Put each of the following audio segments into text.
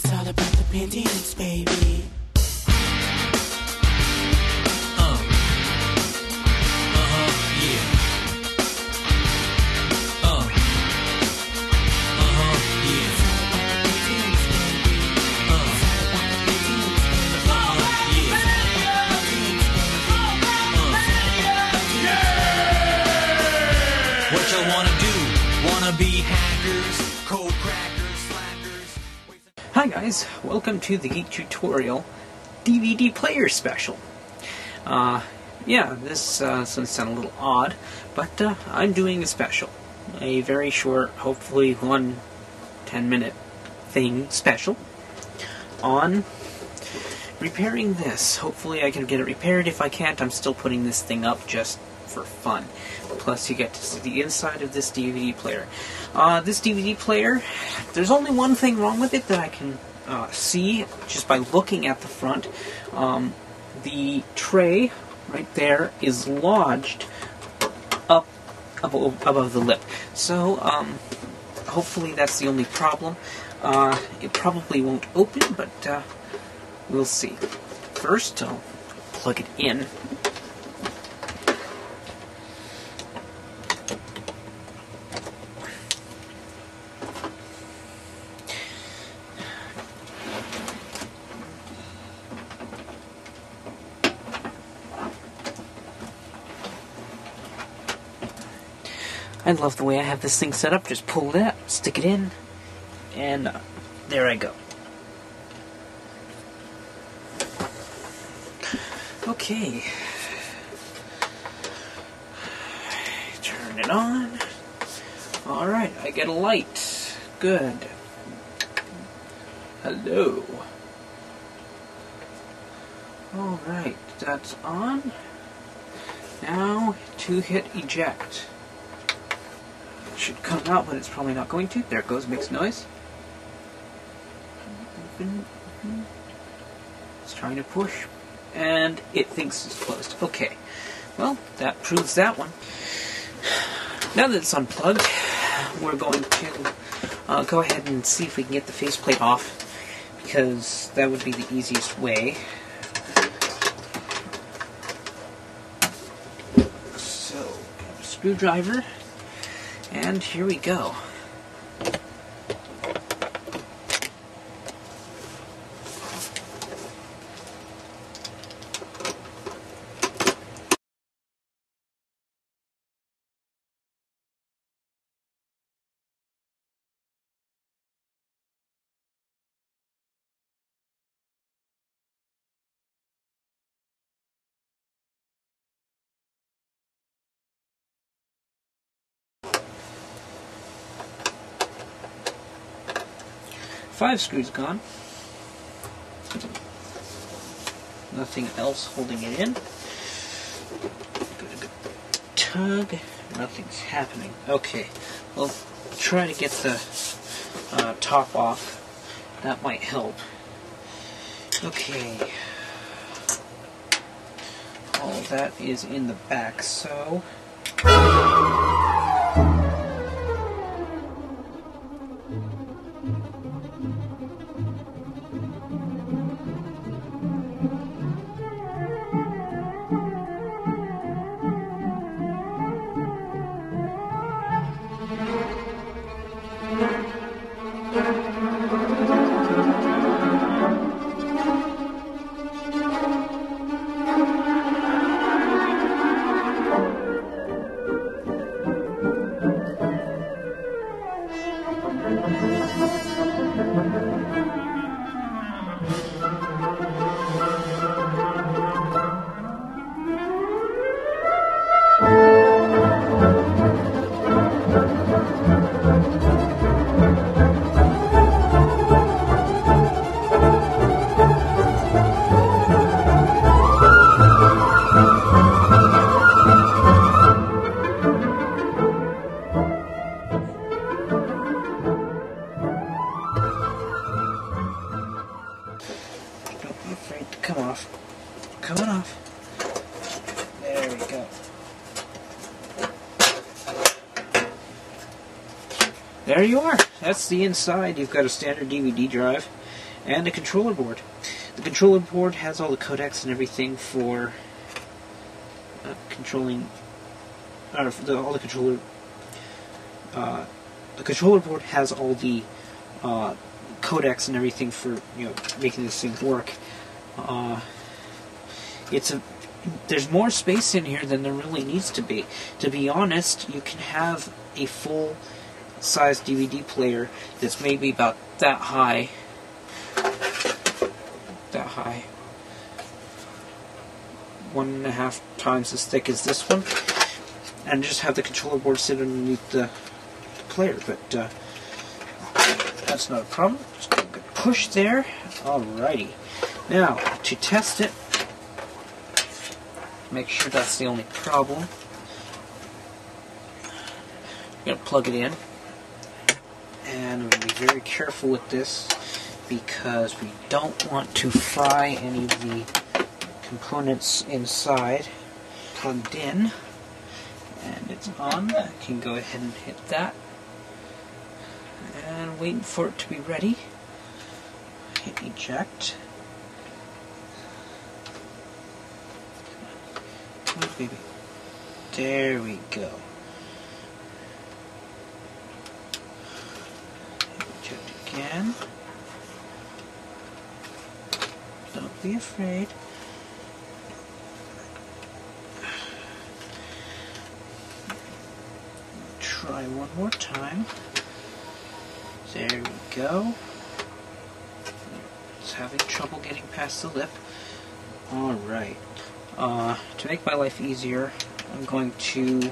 It's all about the Pentiums, baby. What you wanna do? Wanna be hackers, code crackers? Hi guys, welcome to the Geek Tutorial DVD player special. Uh, yeah, this uh, is going to sound a little odd, but uh, I'm doing a special. A very short, hopefully one 10 minute thing special on repairing this. Hopefully I can get it repaired. If I can't, I'm still putting this thing up just for fun. Plus, you get to see the inside of this DVD player. Uh, this DVD player, there's only one thing wrong with it that I can uh, see just by looking at the front. Um, the tray right there is lodged up above, above the lip. So, um, hopefully that's the only problem. Uh, it probably won't open, but uh, we'll see. First, I'll plug it in. I love the way I have this thing set up. Just pull it out, stick it in, and uh, there I go. Okay. Turn it on. Alright, I get a light. Good. Hello. Alright, that's on. Now to hit eject. Should come out, but it's probably not going to. There goes, makes noise. It's trying to push, and it thinks it's closed. Okay, well, that proves that one. Now that it's unplugged, we're going to uh, go ahead and see if we can get the faceplate off, because that would be the easiest way. So, screwdriver. And here we go. Five screws gone. Nothing else holding it in. Tug. Nothing's happening. Okay. We'll try to get the uh, top off. That might help. Okay. All that is in the back, so. There you are. That's the inside. You've got a standard DVD drive, and a controller board. The controller board has all the codecs and everything for uh, controlling, or the, all the controller. Uh, the controller board has all the uh, codecs and everything for you know making this thing work. Uh, it's a there's more space in here than there really needs to be. To be honest, you can have a full size DVD player that's maybe about that high. That high. One and a half times as thick as this one. And just have the controller board sit underneath the, the player. But uh, that's not a problem. Just a good push there. Alrighty. Now, to test it, make sure that's the only problem. I'm gonna plug it in. And I'm gonna be very careful with this because we don't want to fry any of the components inside. Plugged in. And it's on. I can go ahead and hit that. And waiting for it to be ready. Hit eject. On, baby. There we go. Eject again. Don't be afraid. Try one more time. There we go. It's having trouble getting past the lip. Alright. Uh, to make my life easier, I'm going to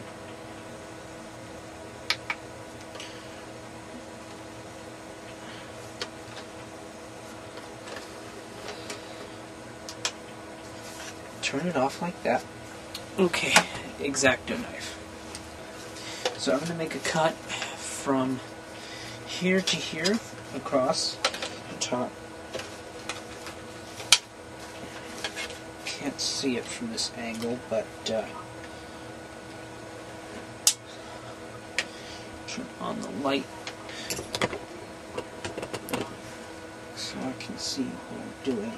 turn it off like that. Okay, exacto knife. So I'm going to make a cut from here to here across the top. Can't see it from this angle, but uh, turn on the light so I can see what I'm doing.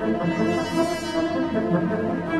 We go.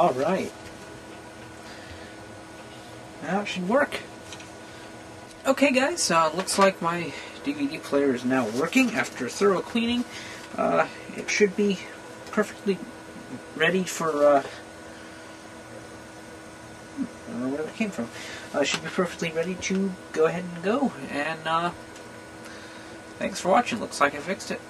All right. Now it should work. Okay, guys, uh, looks like my DVD player is now working after thorough cleaning. Uh, it should be perfectly ready for. Uh, I don't know where that came from. Uh, should be perfectly ready to go ahead and go. And uh, thanks for watching. Looks like I fixed it.